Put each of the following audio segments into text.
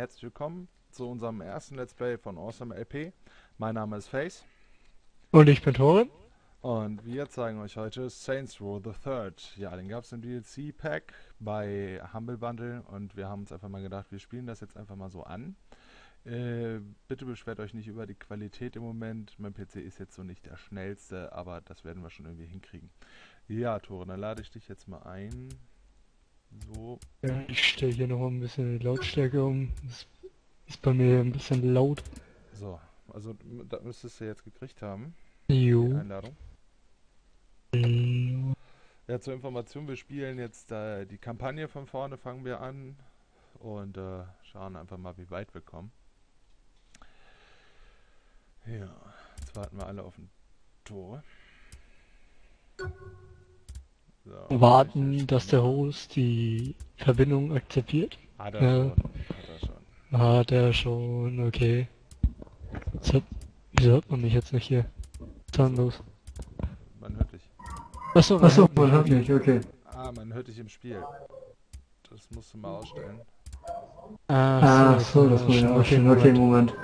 herzlich willkommen zu unserem ersten Let's Play von Awesome LP. Mein Name ist Face Und ich bin Torin. und wir zeigen euch heute Saints Row the Third. Ja, den gab es im DLC-Pack bei Humble Bundle und wir haben uns einfach mal gedacht, wir spielen das jetzt einfach mal so an. Äh, bitte beschwert euch nicht über die Qualität im Moment. Mein PC ist jetzt so nicht der schnellste, aber das werden wir schon irgendwie hinkriegen. Ja, Torin, dann lade ich dich jetzt mal ein. So, Ja, ich stelle hier noch ein bisschen die Lautstärke um. Das ist bei mir ein bisschen laut. so. Also, da müsstest du jetzt gekriegt haben, die Jo. Einladung. Ja, zur Information, wir spielen jetzt äh, die Kampagne von vorne, fangen wir an und äh, schauen einfach mal, wie weit wir kommen. Ja, jetzt warten wir alle auf ein Tor. So, Warten, dass der Host die Verbindung akzeptiert. Hat er Ja. schon, hat er schon. Hat er schon, okay. Hat, wieso hört man mich jetzt nicht hier? Zahnlos. Man hört dich. Achso, Achso, man hört mich, okay. Ah, man hört dich im Spiel. Das musst du mal ausstellen. Ah, so, das muss ich auch schon. Okay, Moment.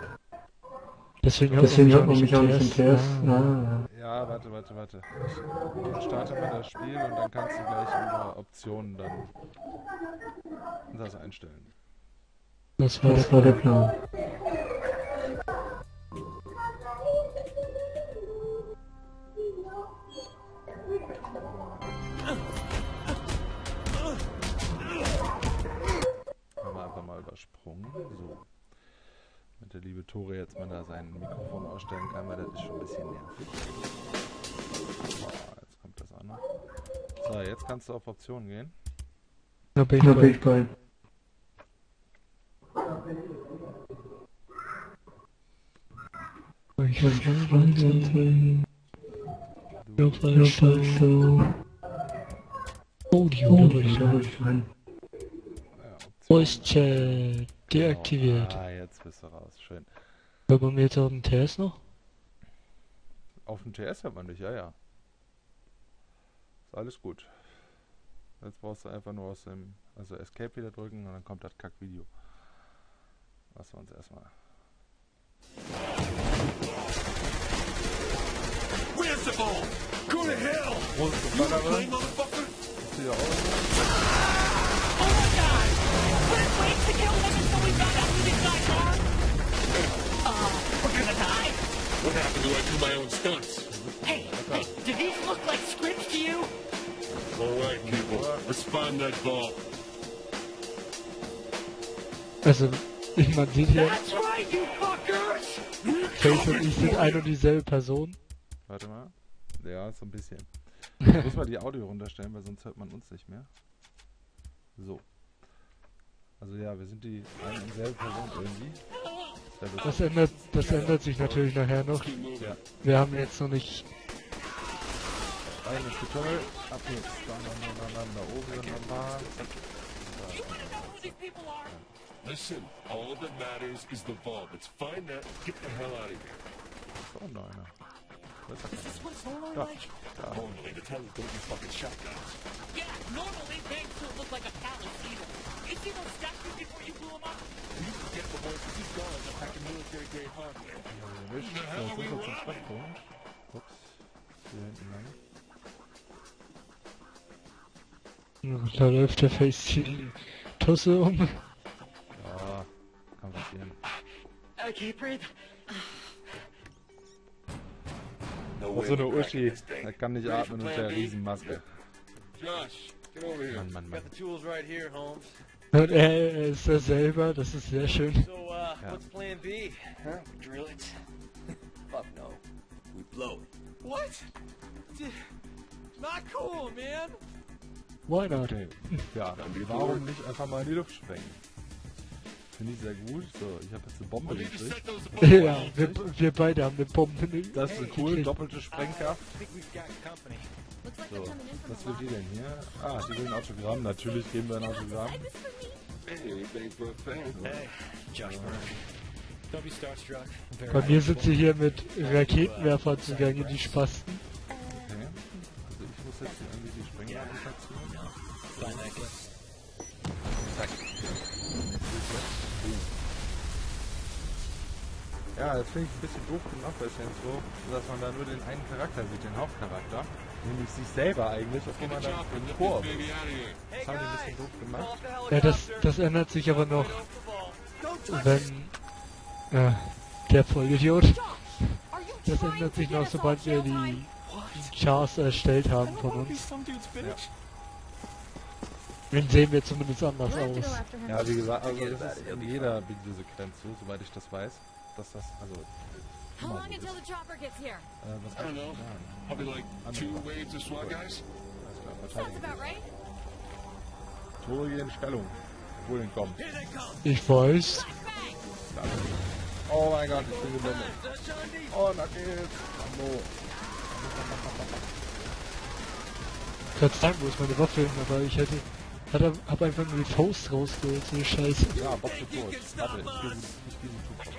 Deswegen, Deswegen hört man mich auch nicht im TS. TS. Ah, Ja, warte, warte, warte. Ich starte mal das Spiel und dann kannst du gleich über Optionen dann das einstellen. Das war das war der Plan. Haben wir einfach mal übersprungen. So. Der liebe Tore jetzt mal da sein Mikrofon ausstellen kann, weil das ist schon ein bisschen nervig. So, jetzt kommt das an. So, jetzt kannst du auf Optionen gehen. Da bin ich Da bin ich bei. Ich bin schon falsch. falsch, so. Audio, Oh, ja, Optionen. Voice Chat deaktiviert. Ah, jetzt bist du raus. Schön. Hört man mir jetzt auf dem TS noch? Auf dem TS hört man dich, ja, ja. Ist alles gut. Jetzt brauchst du einfach nur aus dem, also Escape wieder drücken und dann kommt das Kack-Video. Was wir uns erstmal. Where's the ball? Go to hell! You wanna play, motherfucker? What happened to I do my own stunts? Hey, hey, do these look like scripts to you? All right, people, let's find that ball. Also, man sieht hier, That's right, you fuckers! Face und ich sind ein und dieselbe Person. Warte mal. Ja, so ein bisschen. Ich muss mal die Audio runterstellen, weil sonst hört man uns nicht mehr. So. Also ja, wir sind die eine und selbe Person irgendwie. Das ändert, das ändert sich natürlich nachher noch. Ja. Wir haben jetzt noch nicht. Rein ins Getümmel. Ab jetzt. Dann, dann, dann, dann, da oben people are? Listen, all that matters is the ball. Let's find that. Get the hell out of here. Noch einer. Wo ist Is this what it's normally Da. like? Normally, the town's gonna be fucking shotguns. Yeah, normally things will look like a palace either. You see those statues before you blew them up? You forget the boys with these guns are packing military grade hardware. Erwischt. So, jetzt sind wir zum Treffpunkt. Ups. Hier hinten lang. Da läuft der Face die Tusse um. Ja, kann passieren. I can't breathe. Way so eine Uschi. Er kann nicht atmen plan der? Riesenmaske. Josh, get over here. Mann, Mann, Mann. Got the tools right here, Holmes. Und er ist er selber, das ist sehr schön. So, uh, Yeah. what's plan B? Huh? We drill it? Fuck no. We blow it. What? D- Not cool, man. Why not? Okay. Ja, dann warum nicht einfach mal in die Luft sprengen? Finde ich sehr gut. So, ich habe jetzt eine Bombe gekriegt. Ja, wir, wir beide haben eine Bombe. Das ist cool, doppelte Sprengkraft. Like So, was will die denn hier? Ah, die will ein Autogramm. Natürlich geben wir ein Autogramm. Bei mir sind sie hier mit Raketenwerfern zugange, die Spasten. Ja, das finde ich ein bisschen doof gemacht bei Row, dass man da nur den einen Charakter sieht, den Hauptcharakter. Nämlich sich selber eigentlich, obwohl man dann im ist. Das haben die ein bisschen doof gemacht. Ja, das, das ändert sich aber noch, wenn, äh, der Vollidiot, das ändert sich noch, sobald wir die Chars erstellt haben von uns. Den sehen wir zumindest anders aus. Ja, wie gesagt, also das ist in jeder Videosequenz so, soweit ich das weiß, dass das, also, How long until ist. the chopper gets here? Äh, was I don't know. Probably like two waves of SWAT guys. Sounds about right. Tore gehen in Stellung. Wohin kommen. Ich weiß. Oh mein Gott, ich bin geblendet. Oh, na geht's. Hallo. Ich kann sagen, wo ist meine Waffe, aber ich hätte, hatte, hab einfach nur die Faust rausgeholt, so eine Scheiße. Ja, Bob ist durch. Warte, ich will nicht diesen Zug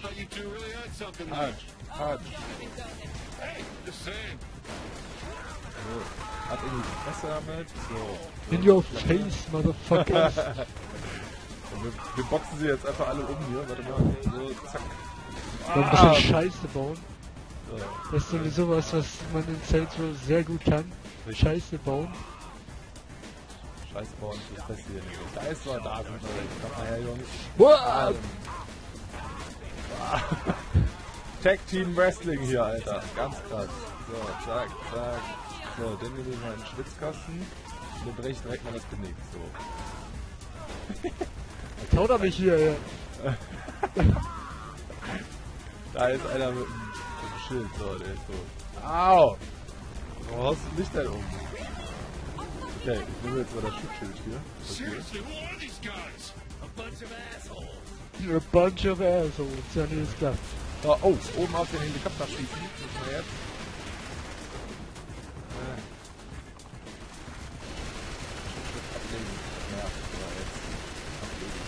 thought you two really had something there. Punch, punch. Hey, just saying. So, hat irgendwie die Fresse damit. So. In your face, motherfuckers. Wir, wir boxen sie jetzt einfach alle um hier. Warte mal. So, zack. Man muss Ah. halt Scheiße bauen. Das ist sowieso was, was man in Saints Row sehr gut kann. Scheiße bauen. Scheiß bauen, das Beste hier nicht. Da ist doch, da sind wir. Komm mal her, Jungs. Wow! Tag Team Wrestling hier, Alter. Ganz krass. So, zack, zack. So, den nehmen wir mal in den Schwitzkasten. Und dann breche ich direkt mal das Genick. So. Haut er mich hier, ja. Da ist einer mit dem, Schild. So, der ist so. Au! Warum haust du nicht da um? Okay, ich nehme jetzt mal das Schutzschild hier. Seriously, who are these guys? A bunch of assholes. You're a bunch of assholes. Ja, nee, ist klar. So, oh, oben auf den Helikopter schießen. Müssen wir jetzt. Äh. Schutzschild ablegen. Ja, so, jetzt. Ablegen.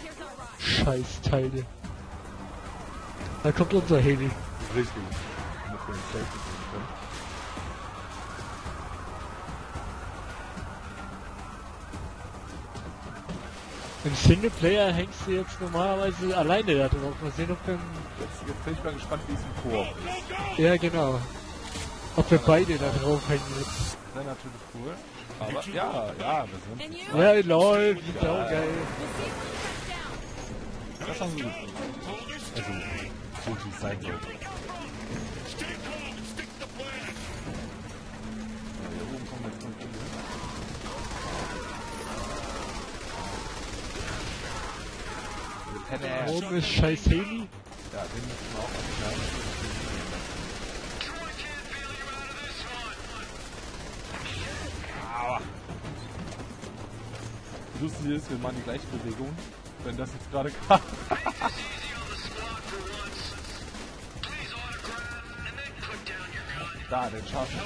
Here's our ride. Scheiß Teile. Da kommt unser Heli. Richtig. Mit dem Safety Im Singleplayer hängst du jetzt normalerweise alleine da drauf. Mal sehen, ob wir... Jetzt, jetzt bin ich mal gespannt, wie es im Koop ist. Ja, genau. Ob wir beide da drauf hängen jetzt. Das wäre natürlich cool. Aber ja, ja, wir sind. You? Ja, lol, wie saugeil. Down. Das haben wir gut. Also, so wie es sein sollte. Wir pennen. Oben ist scheiß Heli. Ja, den müssen wir auch abklären. Aua. Lustig ist, wir machen die gleiche Bewegung, wenn das jetzt gerade kam. Da, den scharfen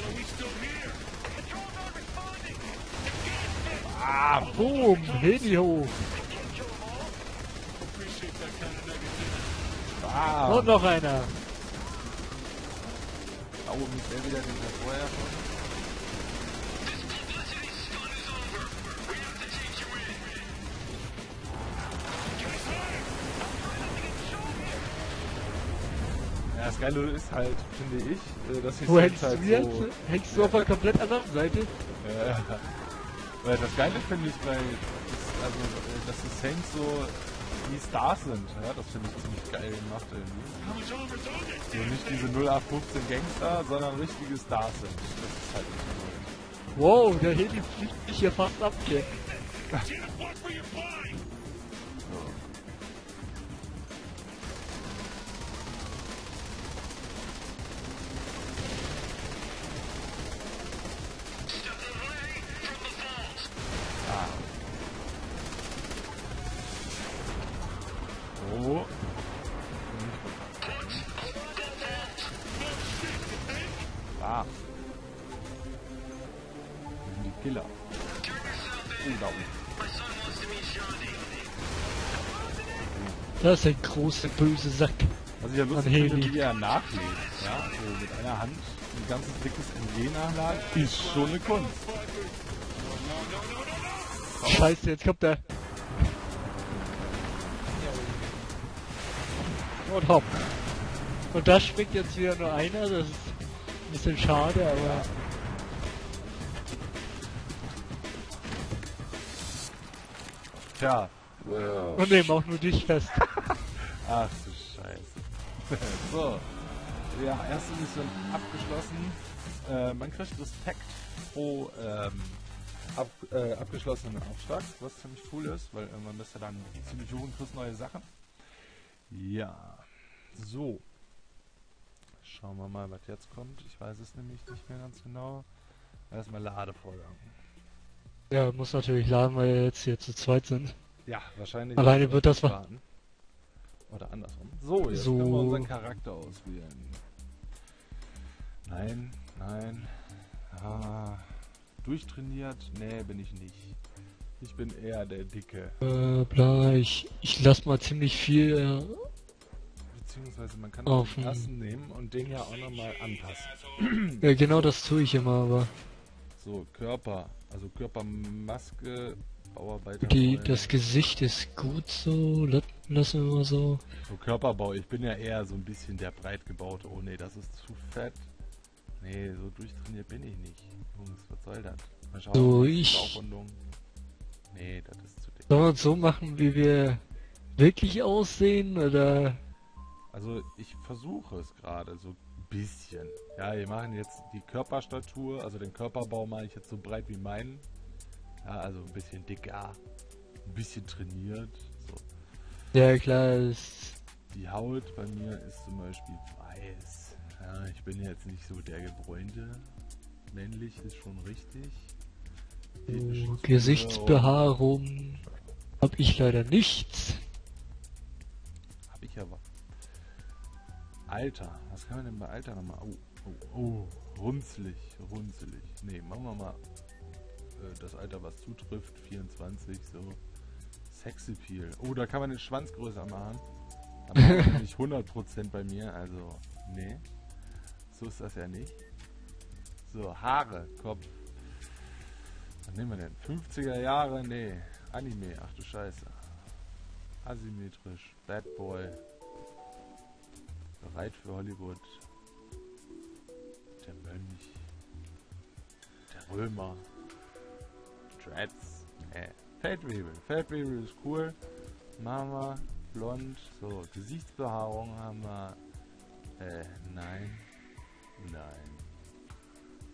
Ah, boom, Heli hoch. Ah, Und noch einer. da oben ist der wieder, den wir vorher schon. Ja, das Geile ist halt, finde ich, äh, dass die Wo hängst halt du so... Hängst du auf der komplett anderen Seite? Ja, weil das Geile finde ich, weil das, also, äh, dass die Saints so wie Stars sind. Ja, das finde ich ziemlich geil gemacht irgendwie. So nicht diese 0815 Gangster, sondern richtige Stars sind. Das ist halt nicht cool. Wow, der Heli fliegt mich hier fast ab, Jack. Oh, oben. Das ist ein großer böse Sack. Ich ja lustig finde, wie er nachlädt. Ja, so mit einer Hand ein ganzes dickes MG nachladen, ist schon eine Kunst. Scheiße, jetzt kommt der. Und hopp. Und da springt jetzt wieder nur einer, das ist ein bisschen schade, aber. Tja, Und nehmen auch nur dich fest. ach du Scheiße. so, ja, erste Mission abgeschlossen. Äh, man kriegt Respekt pro ähm, ab, äh, abgeschlossenen Auftrag, was ziemlich cool ist, weil irgendwann bist du dann ziemlich hoch und kriegst neue Sachen. Ja, so. Schauen wir mal, was jetzt kommt. Ich weiß es nämlich nicht mehr ganz genau. Erstmal Ladevorgang. Ja, muss natürlich laden, weil wir jetzt hier zu zweit sind. Ja, wahrscheinlich. Alleine wird das wa- warten. Oder andersrum. So, jetzt So. können wir unseren Charakter auswählen. Nein, nein. Ah, durchtrainiert? Nee, bin ich nicht. Ich bin eher der Dicke. Äh, bla, ich, ich lass mal ziemlich viel. Äh, Beziehungsweise man kann Auf den ersten nehmen und den ja auch nochmal anpassen. ja, genau das tue ich immer, aber So, Körper. Also Körpermaske, Bauarbeiter. die, das Gesicht ist gut so. la- Lassen wir mal so. So Körperbau, ich bin ja eher so ein bisschen der breit gebaute. Oh nee, das ist zu fett. Nee, so durchtrainiert bin ich nicht. Jungs, was soll das? Mal schauen. So, ich-. Nee, das ist zu dick. Sollen wir uns so machen, wie wir wirklich aussehen? Oder. Also ich versuche es gerade so bisschen. Ja, wir machen jetzt die Körperstatur, also den Körperbau mache ich jetzt so breit wie meinen. Ja, also ein bisschen dicker, ein bisschen trainiert. So. Ja, klar, ist. Die Haut bei mir ist zum Beispiel weiß. Ja, ich bin jetzt nicht so der gebräunte. Männlich ist schon richtig. Zugehörung. Gesichtsbehaarung. Hab ich leider nichts. Alter. Was kann man denn bei Alter nochmal? Oh, oh, oh. Runzlig, runzelig. Nee, machen wir mal äh, das Alter, was zutrifft. 24, so. Sexappeal. Oh, da kann man den Schwanz größer machen. Aber nicht 100% bei mir, also, nee. So ist das ja nicht. So, Haare, Kopf. Was nehmen wir denn? 50er Jahre? Nee. Anime, ach du Scheiße. Asymmetrisch. Bad Boy. Bereit für Hollywood. Der Mönch. Der Römer. Dreads. Äh, Feldwebel. Feldwebel ist cool. Wir. Blond. So, Gesichtsbehaarung haben wir. Äh, nein. Nein.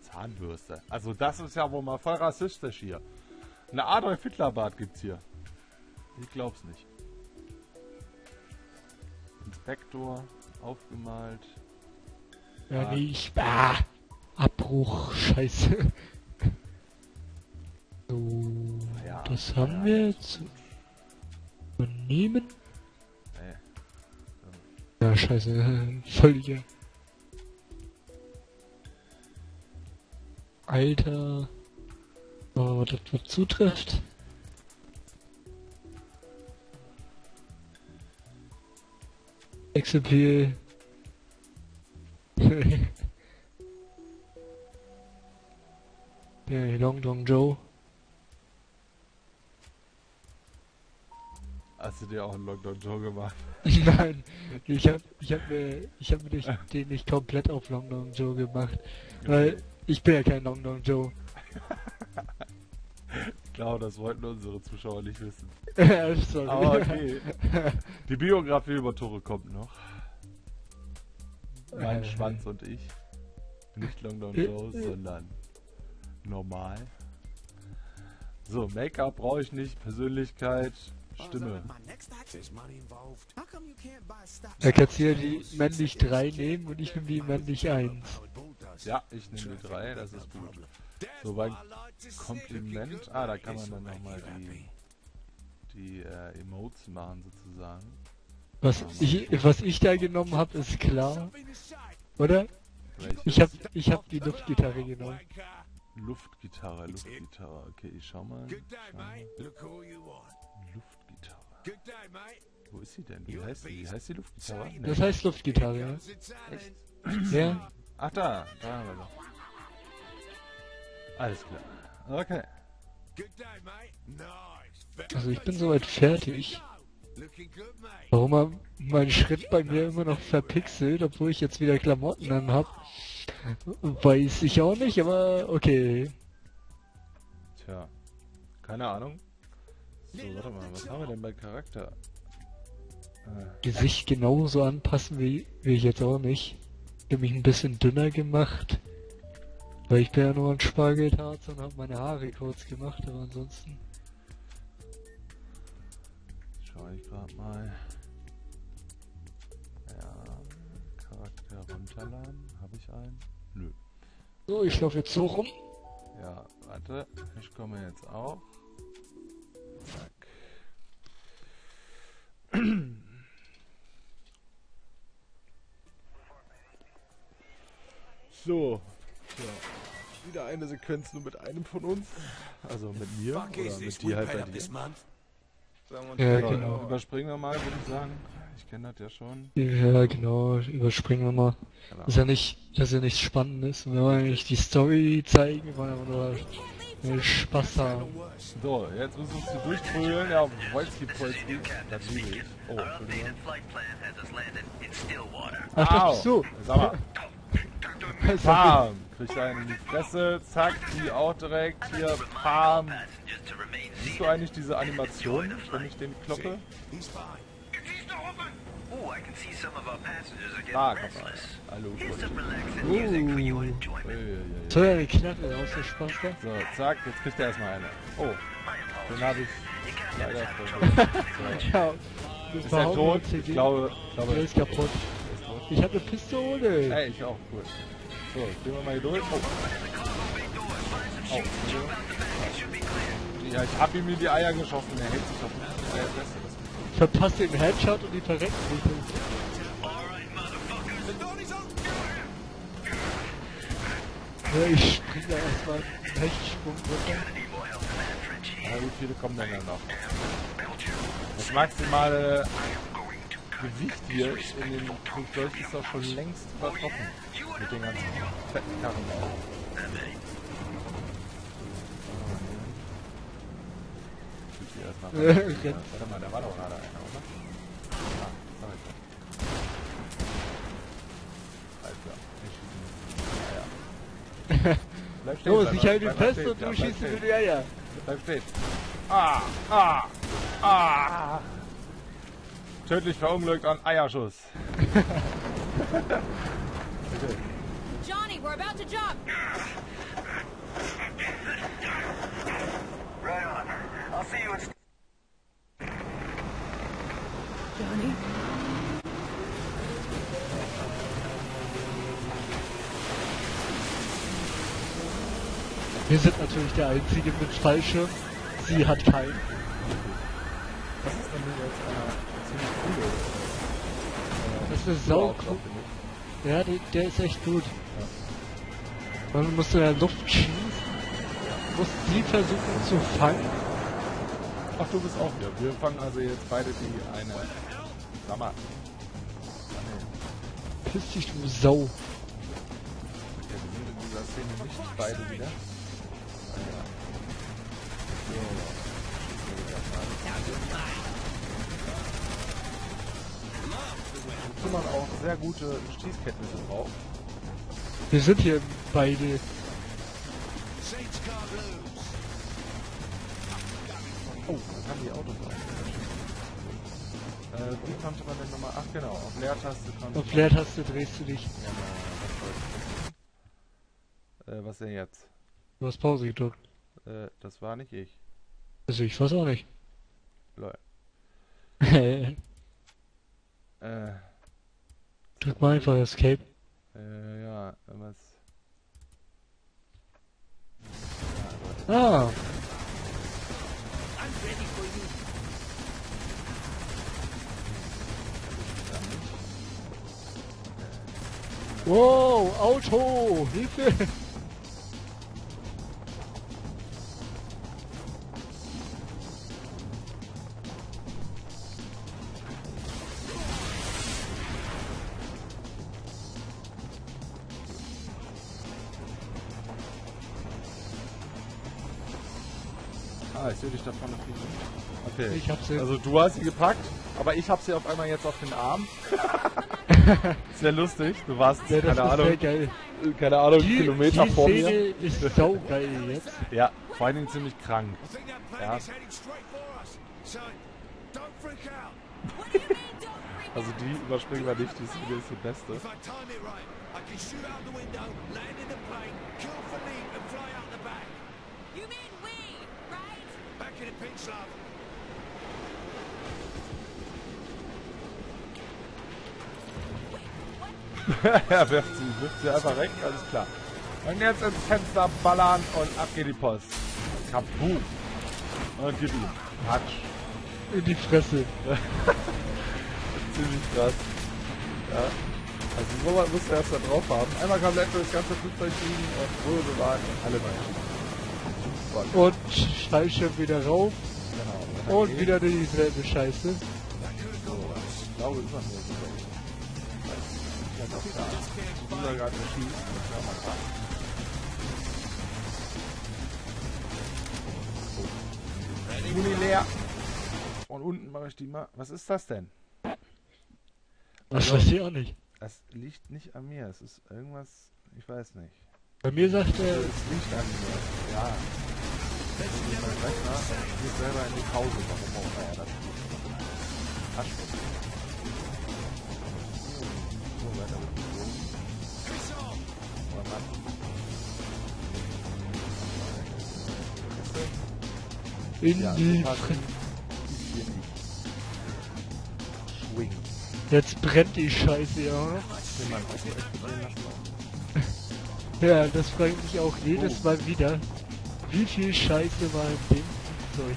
Zahnbürste. Also das ist ja wohl mal voll rassistisch hier. Eine Adolf Hitler Bart gibt's hier. Ich glaub's nicht. Inspektor, aufgemalt. Ja, Ah. nee, ich. Ah, Abbruch, scheiße. So, Ja, das haben ja. wir jetzt. Übernehmen? Äh, Ja, scheiße, völlige. Alter. Oh, das was zutrifft. Exappeal. ja, Long Dong Joe. hast du dir auch einen Lockdown Joe gemacht? Nein, ich hab, ich hab mir, ich hab mir den nicht komplett auf Long Dong Joe gemacht, weil ich bin ja kein Long Dong Joe. Ich glaube, das wollten unsere Zuschauer nicht wissen. Sorry. Aber okay. Die Biografie über Tore kommt noch. Mein Äh. Schwanz und ich. Nicht Longdown Äh, Joe, sondern normal. So, Make-up brauche ich nicht, Persönlichkeit, Stimme. Da kannst du ja die männlich 3 nehmen und ich nehme die männlich 1. Ja, ich nehme die drei, das ist gut. So, beim Kompliment, ah, da kann man dann nochmal die, die äh, Emotes machen sozusagen. Was ich, was ich da genommen habe, ist klar, oder? Welche? Ich hab, ich hab die Luftgitarre genommen. Luftgitarre, Luftgitarre. Okay, ich schau mal. Schau mal. Luftgitarre. Wo ist sie denn? Wie heißt sie? Wie heißt die Luftgitarre? Nee. Das heißt Luftgitarre, ja? Ja? Ach da, da haben wir doch. Alles klar. Okay. Good day, mate. Nice. Also ich bin soweit fertig. Warum er mein Schritt bei mir immer noch verpixelt, obwohl ich jetzt wieder Klamotten an hab, weiß ich auch nicht, aber okay. Tja. Keine Ahnung. So, warte mal, was haben wir denn bei Charakter? Äh, Gesicht genauso anpassen wie, wie ich jetzt auch nicht. Ich hab mich ein bisschen dünner gemacht. Weil ich bin ja nur ein Spargeltarz und hab meine Haare kurz gemacht, aber ansonsten. Ich gerade mal. Ja, Charakter runterladen. Habe ich einen? Nö. So, ich laufe jetzt so rum. Ja, warte. Ich komme jetzt auch. Zack. So. Ja. Wieder eine Sequenz nur mit einem von uns. Also mit mir Fuck oder mit dir halt bei dir. Ja, So, genau. Überspringen wir mal, würde ich sagen. Ich kenne das ja schon. Ja, genau, überspringen wir mal. Genau. Ist ja nicht, das ist ja nichts Spannendes. Wir wollen nicht die Story zeigen, wir wollen aber nur Spaß haben. So, jetzt müssen wir uns hier durchprügeln. Ja, Wolski Polski. Das liebe ich. Oh, Entschuldigung. Ach, das bist du. Sag mal. Pam! Kriegt einen in die Fresse, zack, die auch direkt hier, Pam! Du eigentlich diese Animation, wenn ich den kloppe? Oh, Ah, restless. Hallo. Uiuiui. So eine Knarre aus der Spaß da. So, zack, jetzt kriegt er erstmal eine. Oh, den habe ich leider vergessen. Ja. Ist er tot? Ich glaube, ich Der glaube, ist kaputt. Ich habe eine Pistole. Ey, ich auch, cool. So, gehen wir mal hier durch. Oh. Oh. Ja, ich hab ihm in die Eier geschossen, er hält sich auf die Eier. Das Verpasst den Headshot und die verrecken nicht. Ja, ich spring da erstmal einen Hechtsprung runter. Ja, wie viele kommen denn dann noch? Das maximale Gewicht hier in den Flugzeug ist doch schon längst übertroffen. Mit den ganzen fetten Karren da. Ich will erst mal Äh, rein. rennt. Warte mal, da war doch gerade einer, oder? Ah, da ist er. Alter, ich schieße ihn. Ah, ja. Bleib stehen, Los, ich halte ihn fest und ja, du schießt ihn in die Eier. Bleib stehen. Ah, ah, ah. Tödlich verunglückt an Eierschuss. Johnny, we're about to jump. Right on. I'll see you in Johnny? Wir sind natürlich der Einzige mit Fallschirm. Sie hat keinen. Das ist nämlich jetzt eine ziemlich coole Das ist eine Sau, ich. Ja, der, der ist echt gut. Man muss in der Luft schießen. Muss sie versuchen zu fangen. Ach, du bist auch hier. Wir fangen also jetzt beide die eine. Sag mal. Piss dich, du Sau. Wir sind in dieser Szene nicht beide wieder. Wozu man auch sehr gute Schießkenntnisse braucht. Wir sind hier beide. Oh, dann haben die Autos auch. Äh, wie konnte man denn nochmal? Ach genau, auf Leertaste konnte Auf Leertaste drehst du dich. Genau, ich wissen. Äh, was denn jetzt? Du hast Pause gedrückt. Äh, das war nicht ich. Also ich weiß auch nicht. Lol. Drück Äh, mal einfach Escape. äh, ja, was? Ah, wow, Auto, Hilfe! Ah, ich sehe dich da vorne fliegen. Okay. Ich hab sie. Also du hast sie gepackt, aber ich habe sie auf einmal jetzt auf den Arm. Sehr lustig. Du warst, ja, das keine Ahnung, sehr geil. keine Ahnung, Die, Kilometer die vor Szene mir. ist saugeil jetzt. Ja, vor allen Dingen ziemlich krank. Ja. Also die überspringen wir nicht, die Szene ist die beste. If I time it right, I can shoot out the window, land in the plane, kill Philippe and fly out the back. You mean we, right? Back in the pinch, love. er wirft sie, wirft sie einfach weg, alles klar. Und jetzt ins Fenster ballern und ab geht die Post. Kaputt. Und gib ihm. Patsch. In die Fresse. Ziemlich krass. Ja. Also so was musst du erst da drauf haben. Einmal komplett durch das ganze Flugzeug fliegen und wohl bewahrt und alle neu. Und Schallschirm wieder rauf. Genau. Und wieder dieselbe Scheiße. Ich glaube, nur. Ja, doch, da. Gerade schießt. Das. Muni leer. Und unten mache ich die mal. Was ist das denn? Das weiß ich auch nicht. Es liegt nicht an mir. Es ist irgendwas. Ich weiß nicht. Bei mir sagt er, Es liegt an mir. Ja. Mein Rechner. Geht selber in die Pause. Warum auch immer er das tut. Taschenbuch. So, weiter mit dem Bogen. Und dann. in Ja, die Fresse. Hier nicht. Swing. Jetzt brennt die Scheiße, ja. Ja, das ich mich auch jedes Oh. Mal wieder. Wie viel Scheiße war in dem Flugzeug?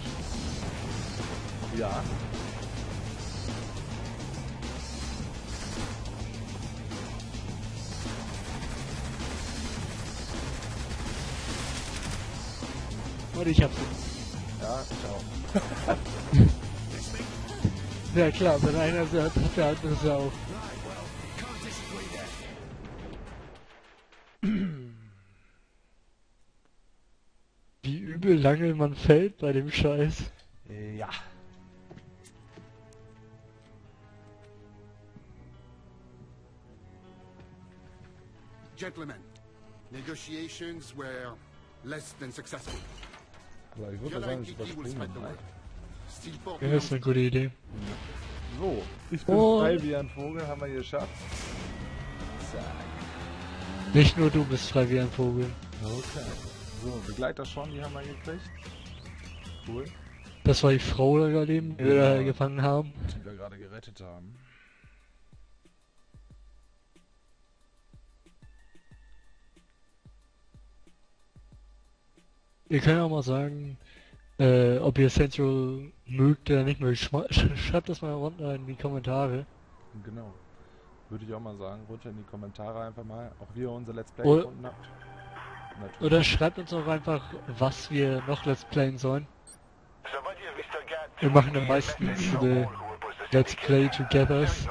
Ja. Und ich hab's. Ja, ciao. Ja klar, wenn einer sagt, hat der andere auch. Übel lange man fällt bei dem Scheiß. Ja. Gentlemen, negotiations were less than successful. Aber ich würde sagen, ich LIPD will überspringe spread the mal. word. Steelport Ja, das ist eine gute Idee. So, ich bin Oh. frei wie ein Vogel, haben wir geschafft. Zack. Nicht nur du bist frei wie ein Vogel. Okay. So, Begleiter schon, die haben wir gekriegt. Cool. Das war die Frau da gerade eben, die wir Ja. da gefangen haben. Die wir gerade gerettet haben. Ihr könnt auch mal sagen, äh, ob ihr Central mögt oder nicht mögt. Schreibt das mal runter in die Kommentare. Genau. Würde ich auch mal sagen, runter in die Kommentare einfach mal, auch wie ihr unser Let's Play Oder- gefunden habt. Natürlich. Oder schreibt uns auch einfach, was wir noch Let's Playen sollen. Wir machen dann meistens äh, Let's Play Togethers.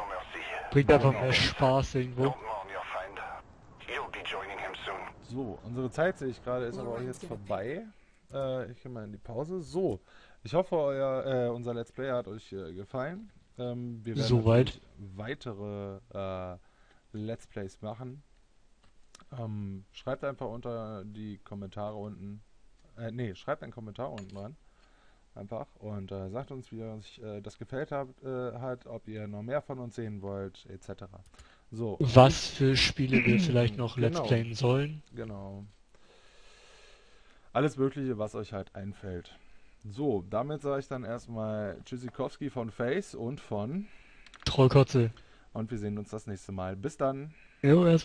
Bringt einfach mehr Spaß irgendwo. So, unsere Zeit sehe ich gerade, ist aber auch jetzt vorbei. Äh, ich gehe mal in die Pause. So, ich hoffe, euer, äh, unser Let's Play hat euch äh, gefallen. Ähm, wir werden Soweit. weitere äh, Let's Plays machen. Ähm, schreibt einfach unter die Kommentare unten. Äh, nee, schreibt einen Kommentar unten rein. Einfach. Und äh, sagt uns, wie euch äh, das gefällt hat, äh, hat, ob ihr noch mehr von uns sehen wollt, etc. So. Was für Spiele wir vielleicht noch Let's Genau. Playen sollen. Genau. Alles Mögliche, was euch halt einfällt. So, damit sage ich dann erstmal Tschüssikowski von Face und von. Trollkotze. Und wir sehen uns das nächste Mal. Bis dann. Jo, erstmal.